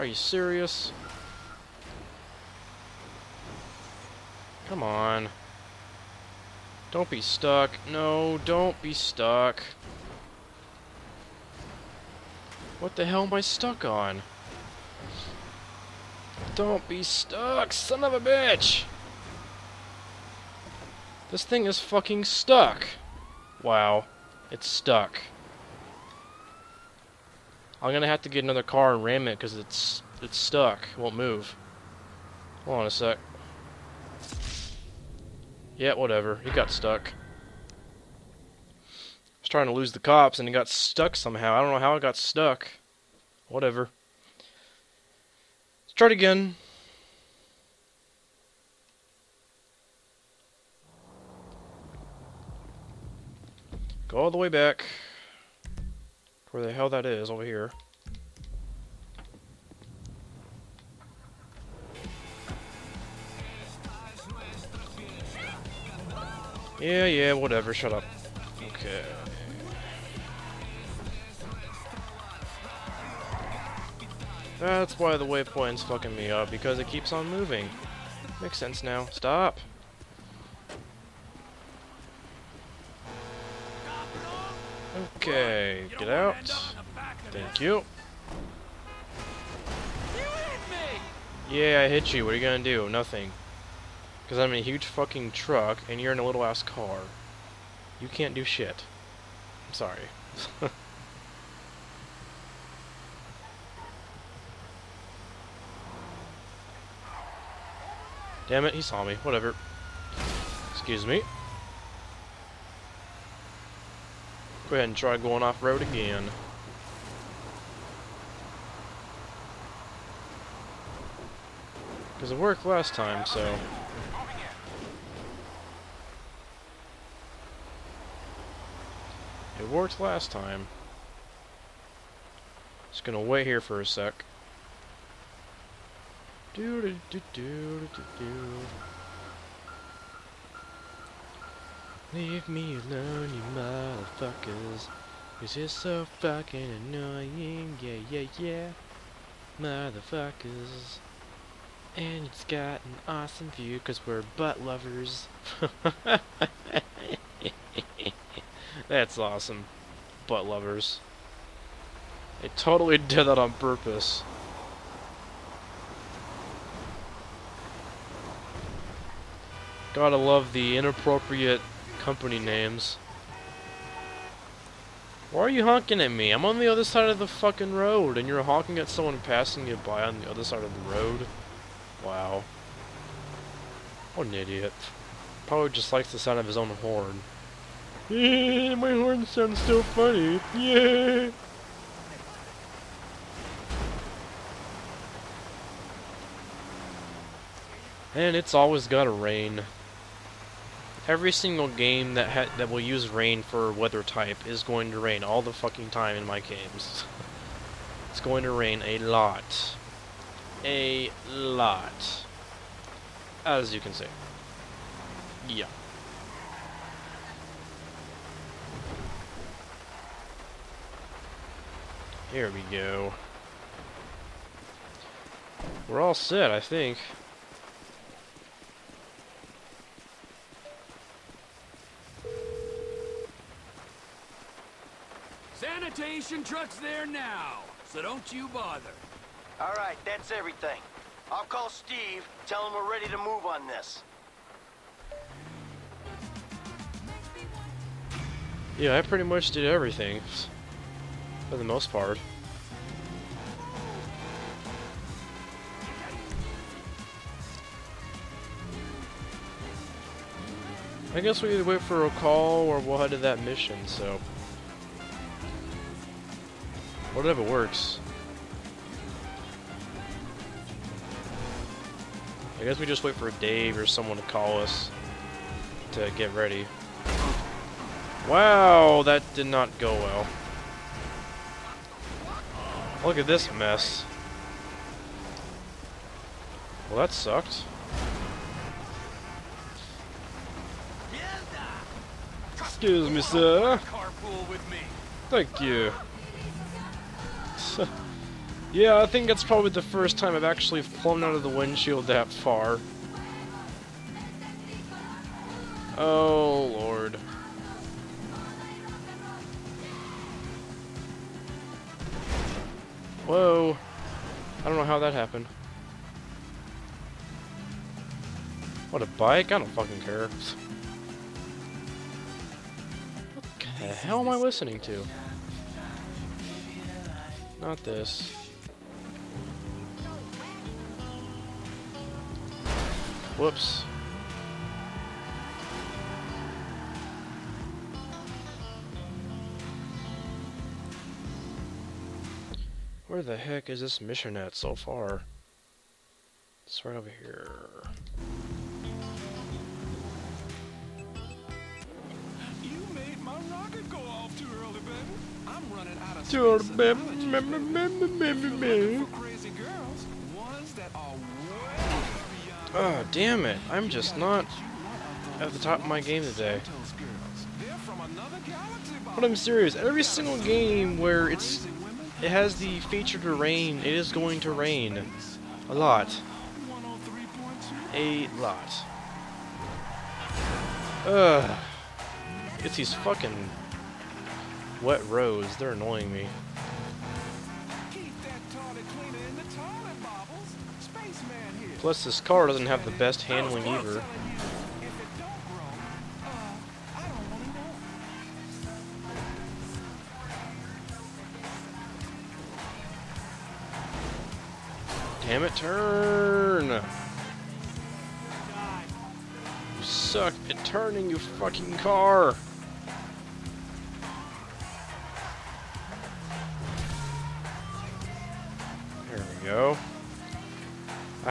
Are you serious? Come on. Don't be stuck. No, don't be stuck. What the hell am I stuck on? Don't be stuck, son of a bitch! This thing is fucking stuck. Wow. It's stuck. I'm gonna have to get another car and ram it because it's it's stuck. It won't move. Hold on a sec. Yeah, whatever. He got stuck. I was trying to lose the cops and he got stuck somehow. I don't know how it got stuck. Whatever. Let's try it again. Go all the way back. Where the hell that is, over here. Yeah, yeah, whatever, shut up. Okay. That's why the waypoint's fucking me up, because it keeps on moving. Makes sense now. Stop! Okay, get out. Thank you. Yeah, I hit you. What are you gonna do? Nothing. Because I'm a huge fucking truck, and you're in a little ass car. You can't do shit. I'm sorry. Damn it, he saw me. Whatever. Excuse me. Go ahead and try going off-road again. Because it worked last time, so... It worked last time. Just gonna wait here for a sec. Do do do do do do. Leave me alone, you motherfuckers. Cause you're so fucking annoying, yeah, yeah, yeah. Motherfuckers. And it's got an awesome view cause we're butt lovers. That's awesome. Butt lovers. They totally did that on purpose. Gotta love the inappropriate company names. Why are you honking at me? I'm on the other side of the fucking road, and you're honking at someone passing you by on the other side of the road? Wow. What an idiot. Probably just likes the sound of his own horn. My horn sounds so funny. Yeah. And it's always gotta rain. Every single game that that will use rain for weather type is going to rain all the fucking time in my games. it's going to rain a lot. A lot. As you can see. Yeah. Here we go. We're all set, I think. Sanitation truck's there now, so don't you bother. All right, that's everything. I'll call Steve, tell him we're ready to move on this. Yeah, I pretty much did everything. For the most part. I guess we either wait for a call or we'll head to that mission, so... Whatever works. I guess we just wait for Dave or someone to call us to get ready. Wow, that did not go well. Look at this mess. Well, that sucked. Excuse me, sir. Carpool with me. Thank you. Yeah, I think that's probably the first time I've actually flown out of the windshield that far. Oh, Lord. Whoa. I don't know how that happened. What, a bike? I don't fucking care. What the hell am I listening to? Not this. Whoops. Where the heck is this mission at so far? It's right over here. You made my rocket go off too early, baby. I'm running out of Too space early, baby. Oh, damn it. I'm just not at the top of my game today. But I'm serious. Every single game where it's it has the feature to rain, it is going to rain. A lot. A lot. Ugh. It's these fucking wet roads. They're annoying me. Plus, this car doesn't have the best handling either. Damn it, turn! You suck at turning, you fucking car!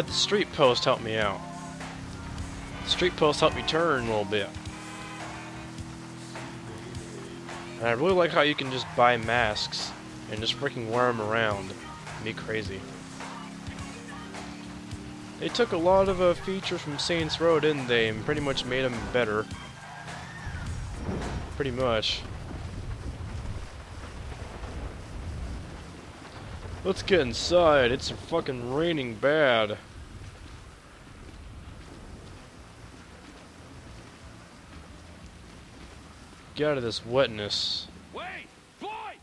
Had the street post help me out. The street post helped me turn a little bit. And I really like how you can just buy masks and just freaking wear them around. Me crazy. They took a lot of uh, features from Saints Row, didn't they, and pretty much made them better. Pretty much. Let's get inside. It's fucking raining bad. Get out of this wetness. Wait! Floyd!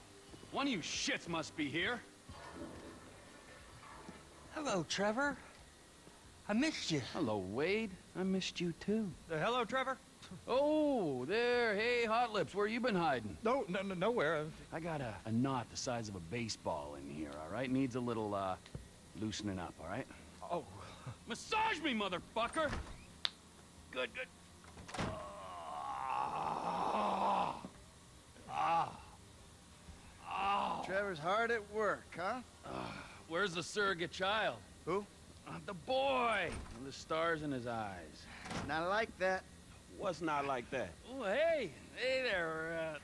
One of you shits must be here. Hello, Trevor. I missed you. Hello, Wade. I missed you too. Uh, hello, Trevor. Oh, there. Hey, Hot Lips, where you been hiding? No, no, no nowhere. I got a, a knot the size of a baseball in here, all right? Needs a little, uh, loosening up, all right? Oh, Massage me, motherfucker! Good, good. Ah. Ah. Ah. Trevor's hard at work, huh? Where's the surrogate child? Who? Uh, the boy! With the stars in his eyes. Not like that. What's not like that? Oh, hey, hey there, uh,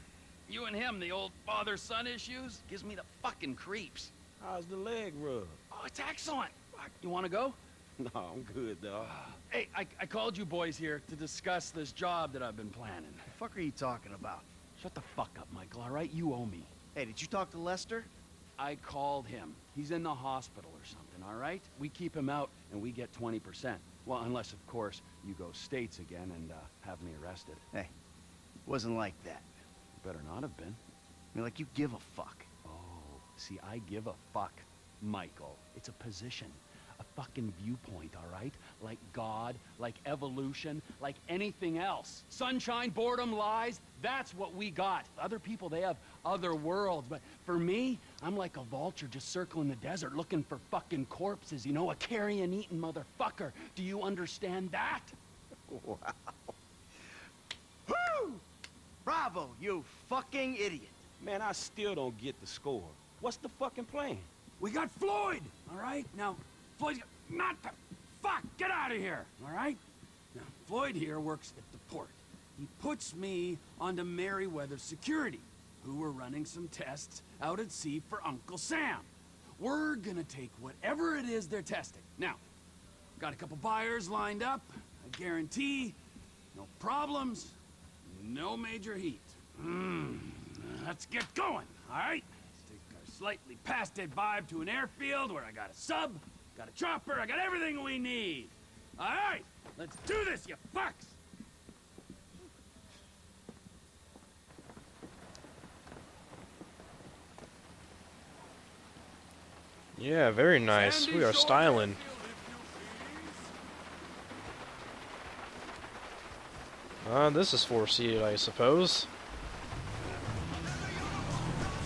you and him, the old father-son issues? Gives me the fucking creeps. How's the leg rub? Oh, it's excellent. You wanna go? No, I'm good, dog. Hey, I, I called you boys here to discuss this job that I've been planning. The fuck are you talking about? Shut the fuck up, Michael, all right? You owe me. Hey, did you talk to Lester? I called him. He's in the hospital or something, all right? We keep him out and we get 20%. Well, unless, of course, you go states again and uh, have me arrested. Hey, wasn't like that. Better not have been. I mean, like you give a fuck. Oh, see, I give a fuck, Michael. It's a position, fucking viewpoint, all right? Like God, like evolution, like anything else. Sunshine, boredom, lies, that's what we got. Other people, they have other worlds, but for me, I'm like a vulture just circling the desert looking for fucking corpses, you know, a carrion-eating motherfucker. Do you understand that? Wow. Woo! Bravo, you fucking idiot. Man, I still don't get the score. What's the fucking plan? We got Floyd, all right? Now, Floyd's got, not the, fuck, get out of here, all right? Now, Floyd here works at the port. He puts me onto Merryweather Security, who were running some tests out at sea for Uncle Sam. We're gonna take whatever it is they're testing. Now, got a couple buyers lined up. I guarantee no problems, no major heat. Hmm, let's get going, all right? Take our slightly past vibe to an airfield where I got a sub, got a chopper, I got everything we need. All right, let's do this, you fucks. Yeah, very nice. We are styling. Airfield, if you please. Uh, this is four seated, I suppose.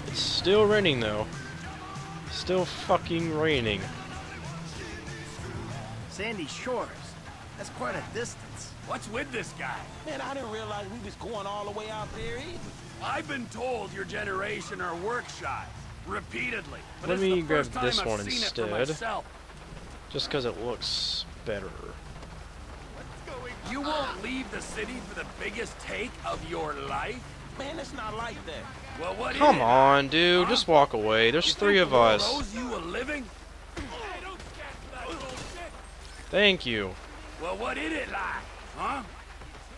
It's still raining though. Still fucking raining. Sandy Shores. That's quite a distance. What's with this guy? Man, I didn't realize we was going all the way out there either. I've been told your generation are work shy, repeatedly. But Let this is me the grab first time this I've one instead. Just because it looks better. You won't leave the city for the biggest take of your life? Man, it's not like that. Well, what is Come it? on, dude. Huh? Just walk away. You There's think three the of world us. owes you a living? Hey, don't get that bullshit. Thank you. Well, what is it like, huh?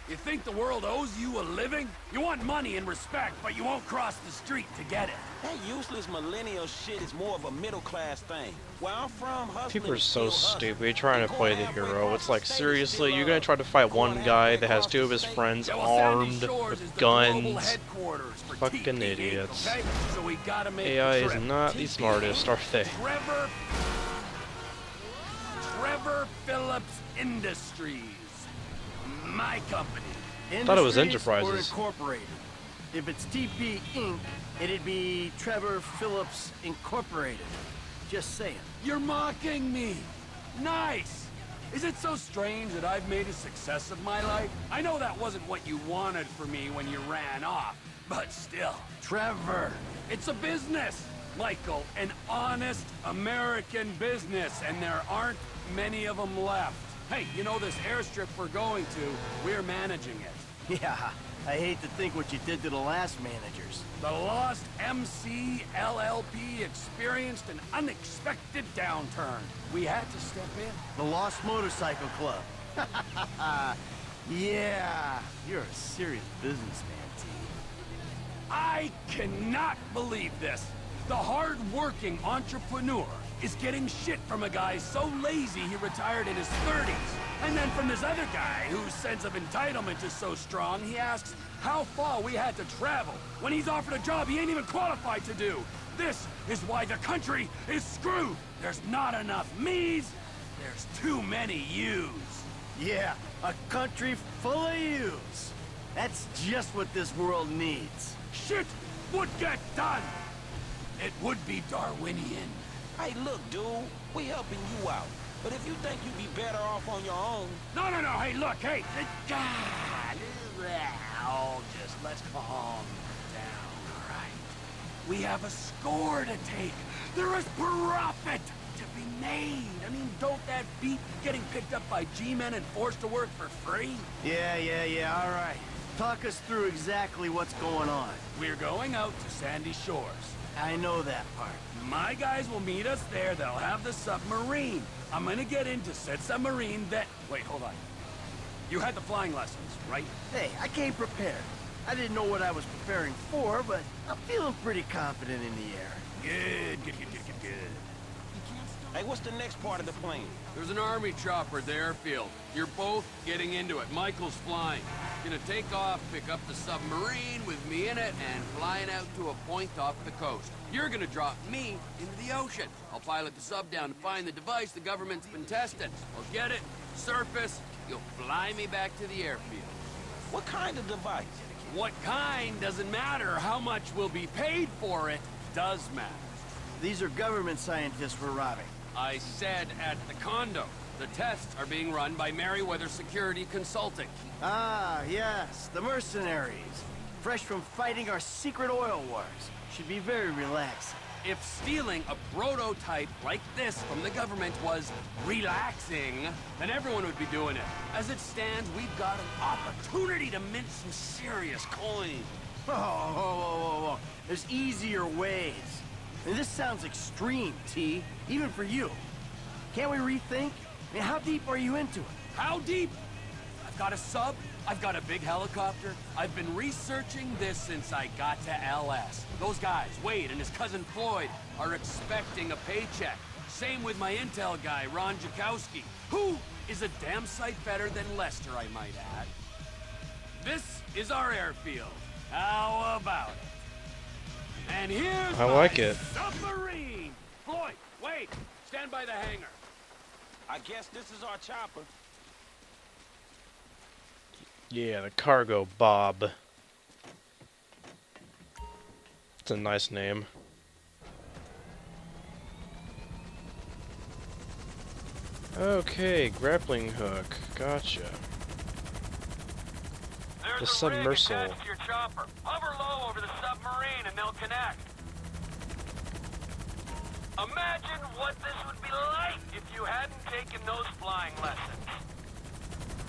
You think the world owes you a living? You want money and respect, but you won't cross the street to get it. That useless millennial shit is more of a middle class thing. Where I'm from, People are so still hustling. stupid trying to play the hero. It's like, seriously, you're gonna try to fight one guy that has two of his friends Yeah, well, Sandy armed with is the global guns. headquarters Fucking idiots. Okay? So we gotta make AI is not the smartest, are they? Trevor Trevor Philips Industries. My company. Thought it was Industries Enterprises. Or incorporated. If it's TP Inc., it'd be Trevor Philips Incorporated. Just saying. You're mocking me. Nice. Is it so strange that I've made a success of my life? I know that wasn't what you wanted for me when you ran off, but still. Trevor. It's a business, Michael, an honest American business, and there aren't many of them left. Hey, you know this airstrip we're going to, we're managing it. Yeah, I hate to think what you did to the last managers. The Lost MC LLP experienced an unexpected downturn. We had to step in. The Lost Motorcycle Club. yeah, you're a serious businessman, T. I cannot believe this. The hard-working entrepreneur is getting shit from a guy so lazy he retired in his 30s. And then from this other guy whose sense of entitlement is so strong, he asks how far we had to travel when he's offered a job he ain't even qualified to do. This is why the country is screwed. There's not enough me's, there's too many you's. Yeah, a country full of yous. That's just what this world needs. Shit would get done. It would be Darwinian. Hey, look, dude, we helping you out. But if you think you'd be better off on your own, No, no, no, hey, look, hey, God, oh, just let's calm down, all right? We have a score to take. There is profit to be made. I mean, don't that beat getting picked up by G-men and forced to work for free? Yeah, yeah, yeah, all right. Talk us through exactly what's going on. We're going out to Sandy Shores. I know that part. My guys will meet us there. They'll have the submarine. I'm gonna get into said submarine that... Wait, hold on. You had the flying lessons, right? Hey, I came prepared. I didn't know what I was preparing for, but I'm feeling pretty confident in the air. Good, good, good, good, good, good. hey, what's the next part of the plane? There's an army chopper at the airfield. You're both getting into it. Michael's flying. Gonna take off, pick up the submarine with me in it, and flying out to a point off the coast. You're gonna drop me into the ocean. I'll pilot the sub down to find the device the government's been testing. I'll get it, surface, you'll fly me back to the airfield. What kind of device? What kind doesn't matter. How much will be paid for it does matter. These are government scientists we're robbing. I said at the condo. The tests are being run by Merryweather Security Consulting. Ah, yes, the mercenaries. Fresh from fighting our secret oil wars. Should be very relaxing. If stealing a prototype like this from the government was relaxing, then everyone would be doing it. As it stands, we've got an opportunity to mint some serious coin. Whoa, whoa, whoa, whoa, whoa. There's easier ways. And this sounds extreme, T, even for you. Can't we rethink? I mean, how deep are you into it? How deep? I've got a sub, I've got a big helicopter. I've been researching this since I got to LS. Those guys, Wade and his cousin Floyd, are expecting a paycheck. Same with my intel guy, Ron Jakowski, who is a damn sight better than Lester, I might add. This is our airfield. How about it? And here's I like my it. submarine. Floyd, wait, stand by the hangar. I guess this is our chopper. Yeah, the cargo Bob. It's a nice name. Okay, grappling hook. Gotcha. There's The submersible. rig attached to your chopper. Hover low over the submarine and they'll connect. Imagine what this would be like if you hadn't taken those flying lessons.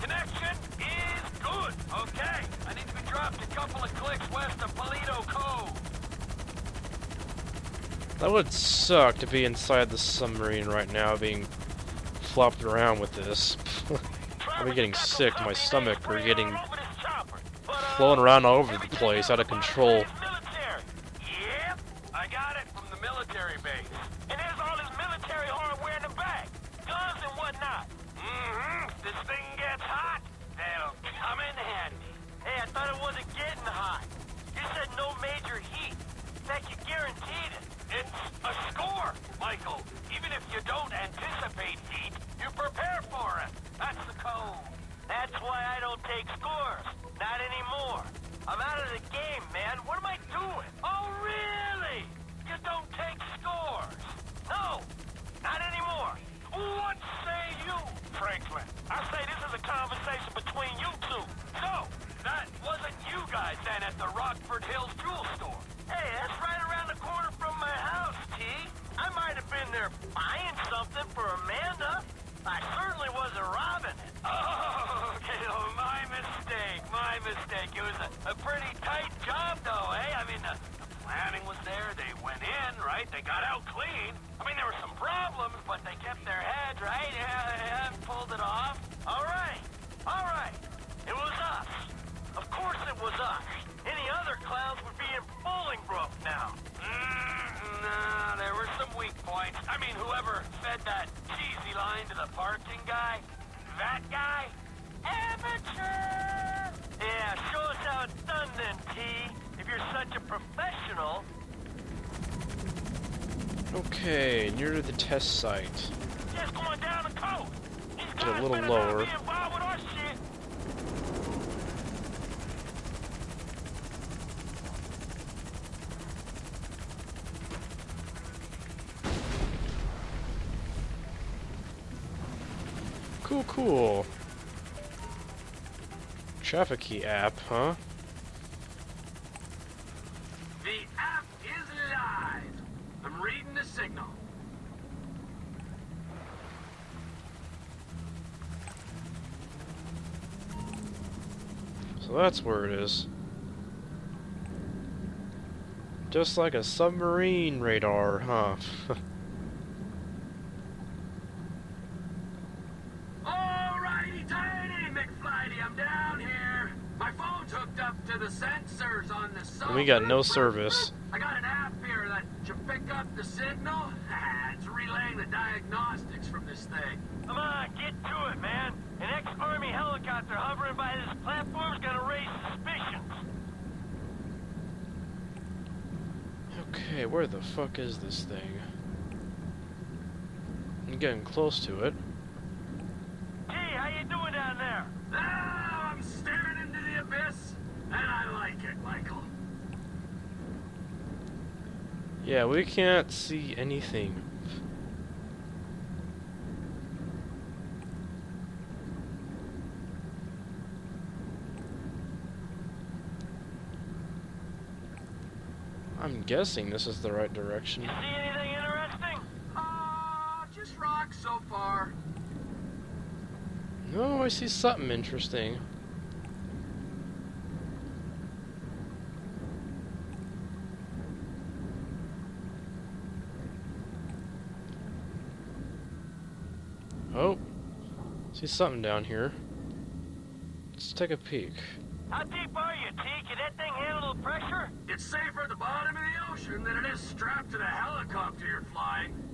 Connection is good. Okay, I need to be dropped a couple of clicks west of Paleto Cove. That would suck to be inside the submarine right now, being flopped around with this. I'll be getting sick to my stomach or getting uh, flown around all over the place, out of control. Yep, I got it from the military base. I thought it wasn't getting hot. You said no major heat. That you guaranteed it. It's a score, Michael. Even if you don't anticipate heat, you prepare for it. That's the code. That's why I don't take scores. Not anymore. I'm out of the game, man. What am I doing? Oh, really? You don't take scores? No, not anymore. What say you, Franklin? I say this is a conversation between you two. So, that wasn't you guys then at the Rockford Hills jewel store. Hey, that's right around the corner from my house, T. I might have been there buying something for Amanda. I certainly wasn't robbing it. Oh, okay, oh, my mistake, my mistake. It was a, a pretty tight job, though, eh? I mean, the, the planning was there. They went in, right? They got out clean. I mean, there were some problems, but they kept their heads, right? Yeah, yeah, pulled it off. All right, all right. It was us. Of course it was us. Any other clowns would be in Bolingbroke now. Mm, nah, there were some weak points. I mean, whoever fed that cheesy line to the parking guy, that guy, amateur. Yeah, show us how it's done then, T. If you're such a professional. Okay, near to the test site. Just going down the coast. These Get a little lower. be involved with our shit. Cool, cool. Trackify app, huh? The app is live. I'm reading the signal. So that's where it is. Just like a submarine radar, huh? Alrighty, tighty, McFlighty, I'm down here. My phone's hooked up to the sensors on the sub. we got no service. I got an app here that should pick up the signal. it's relaying the diagnostics from this thing. Come on, get to it, man. An ex-army helicopter hovering by this platform's gonna raise suspicions. Okay, where the fuck is this thing? I'm getting close to it. Hey, how you doing down there? Ah, I'm staring into the abyss, and I like it, Michael. Yeah, we can't see anything. I'm guessing this is the right direction. You see anything interesting? Ah, just rocks so far. No, I see something interesting. Oh, see something down here. Let's take a peek. How deep are you, T? Can that thing handle the pressure? It's safer at the bottom of the ocean than it is strapped to the helicopter you're flying.